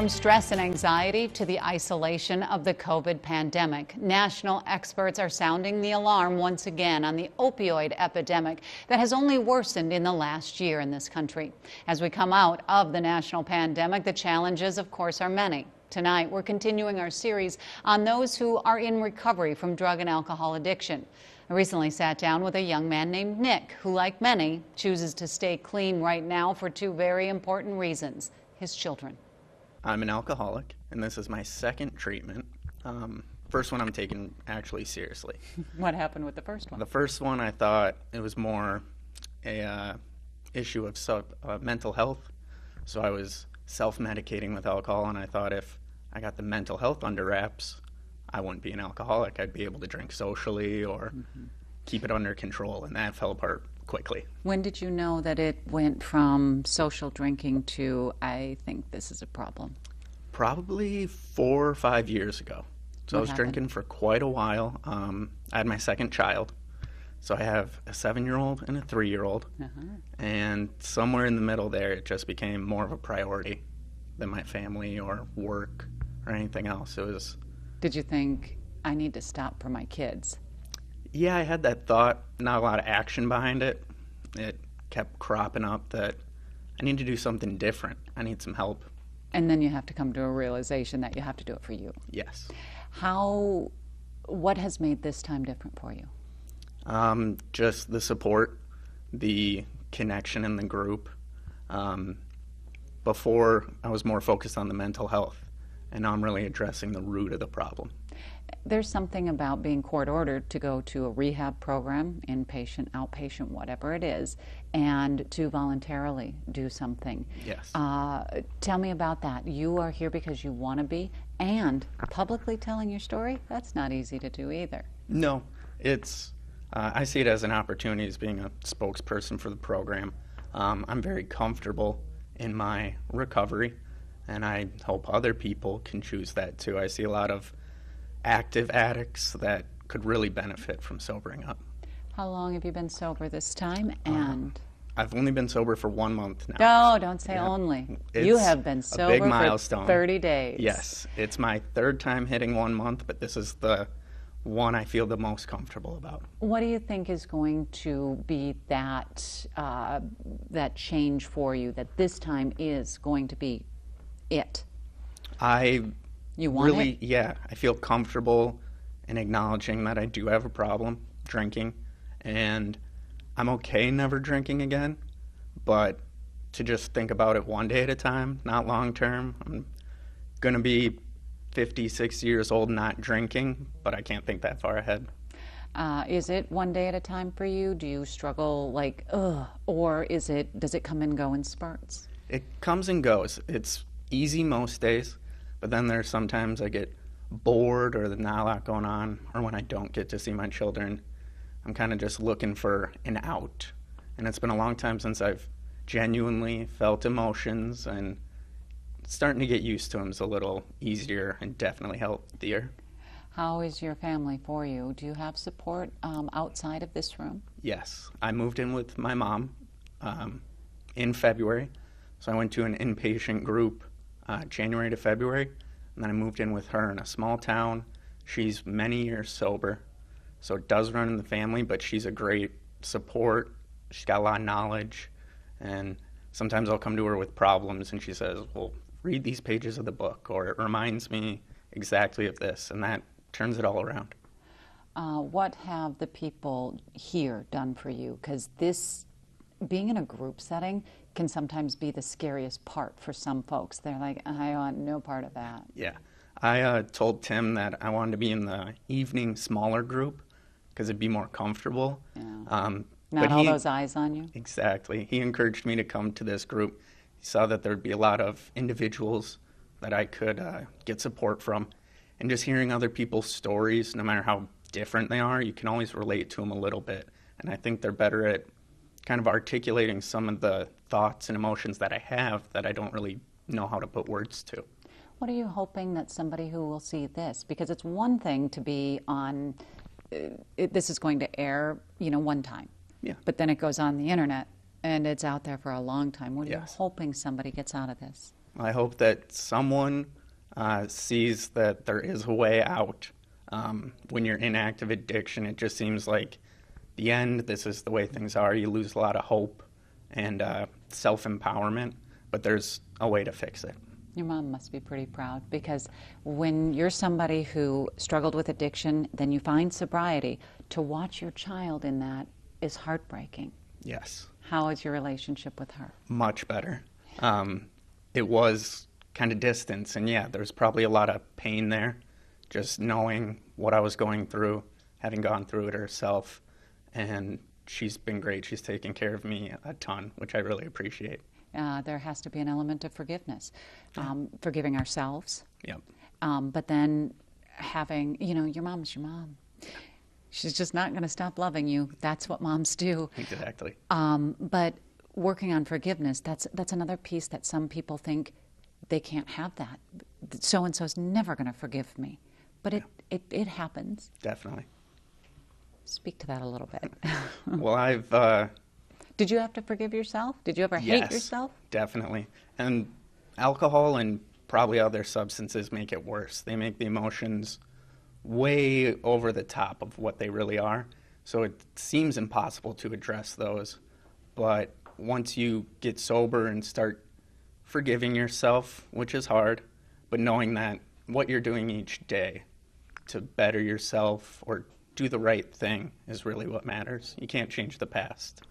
From stress and anxiety to the isolation of the COVID pandemic, national experts are sounding the alarm once again on the opioid epidemic that has only worsened in the last year in this country. As we come out of the national pandemic, the challenges, of course, are many. Tonight, we're continuing our series on those who are in recovery from drug and alcohol addiction. I recently sat down with a young man named Nick, who, like many, chooses to stay clean right now for two very important reasons his children. I'm an alcoholic, and this is my second treatment. Um, first one I'm taking actually seriously. what happened with the first one? The first one I thought it was more a uh, issue of sub, uh, mental health. So I was self-medicating with alcohol, and I thought if I got the mental health under wraps, I wouldn't be an alcoholic. I'd be able to drink socially or mm-hmm. keep it under control, and that fell apart quickly. When did you know that it went from social drinking to I think this is a problem? Probably four or five years ago. So what I was happened? drinking for quite a while. Um, I had my second child. So I have a seven year old and a three year old. Uh-huh. And somewhere in the middle there, it just became more of a priority than my family or work or anything else. It was. Did you think, I need to stop for my kids? Yeah, I had that thought, not a lot of action behind it. It kept cropping up that I need to do something different. I need some help. And then you have to come to a realization that you have to do it for you. Yes. How, what has made this time different for you? Um, just the support, the connection in the group. Um, before, I was more focused on the mental health, and now I'm really addressing the root of the problem there's something about being court ordered to go to a rehab program, inpatient, outpatient, whatever it is, and to voluntarily do something. Yes. Uh, tell me about that. You are here because you want to be, and publicly telling your story, that's not easy to do either. No, it's, uh, I see it as an opportunity as being a spokesperson for the program. Um, I'm very comfortable in my recovery, and I hope other people can choose that too. I see a lot of active addicts that could really benefit from sobering up. How long have you been sober this time? Uh, and uh, I've only been sober for one month now. No, don't say yeah. only. It's you have been sober a big milestone. for 30 days. Yes, it's my third time hitting one month, but this is the one I feel the most comfortable about. What do you think is going to be that uh, that change for you? That this time is going to be it. I you want really, it? yeah, I feel comfortable in acknowledging that I do have a problem drinking, and I'm okay never drinking again. But to just think about it one day at a time, not long term. I'm gonna be 56 years old not drinking, but I can't think that far ahead. Uh, is it one day at a time for you? Do you struggle like, ugh, or is it? Does it come and go in spurts? It comes and goes. It's easy most days. But then there's sometimes I get bored or there's not a lot going on, or when I don't get to see my children, I'm kind of just looking for an out. And it's been a long time since I've genuinely felt emotions, and starting to get used to them is a little easier and definitely healthier. How is your family for you? Do you have support um, outside of this room? Yes. I moved in with my mom um, in February. So I went to an inpatient group uh, January to February. And then I moved in with her in a small town. She's many years sober, so it does run in the family, but she's a great support. She's got a lot of knowledge. And sometimes I'll come to her with problems, and she says, Well, read these pages of the book, or it reminds me exactly of this. And that turns it all around. Uh, what have the people here done for you? Because this, being in a group setting, can sometimes be the scariest part for some folks. They're like, I want no part of that. Yeah. I uh, told Tim that I wanted to be in the evening smaller group because it'd be more comfortable. Yeah. Um, Not all he, those eyes on you? Exactly. He encouraged me to come to this group. He saw that there'd be a lot of individuals that I could uh, get support from. And just hearing other people's stories, no matter how different they are, you can always relate to them a little bit. And I think they're better at kind of articulating some of the thoughts and emotions that I have that I don't really know how to put words to. What are you hoping that somebody who will see this? Because it's one thing to be on, uh, it, this is going to air, you know, one time. Yeah. But then it goes on the internet and it's out there for a long time. What are yes. you hoping somebody gets out of this? I hope that someone uh, sees that there is a way out. Um, when you're in active addiction, it just seems like the end. This is the way things are. You lose a lot of hope and uh, self empowerment, but there's a way to fix it. Your mom must be pretty proud because when you're somebody who struggled with addiction, then you find sobriety, to watch your child in that is heartbreaking. Yes. How is your relationship with her? Much better. Um, it was kind of distance, and yeah, there's probably a lot of pain there, just knowing what I was going through, having gone through it herself, and she's been great. She's taken care of me a ton, which I really appreciate. Uh, there has to be an element of forgiveness, um, forgiving ourselves, Yep. um, but then having, you know, your mom's your mom. She's just not going to stop loving you. That's what moms do. Exactly. Um, but working on forgiveness, that's, that's another piece that some people think they can't have that. So and so's never going to forgive me. But it, it, it happens. Definitely. Speak to that a little bit. well, I've uh, Did you have to forgive yourself? Did you ever yes, hate yourself? Definitely. And alcohol and probably other substances make it worse. They make the emotions way over the top of what they really are. So it seems impossible to address those. But once you get sober and start forgiving yourself, which is hard, but knowing that what you're doing each day to better yourself or do the right thing is really what matters. You can't change the past.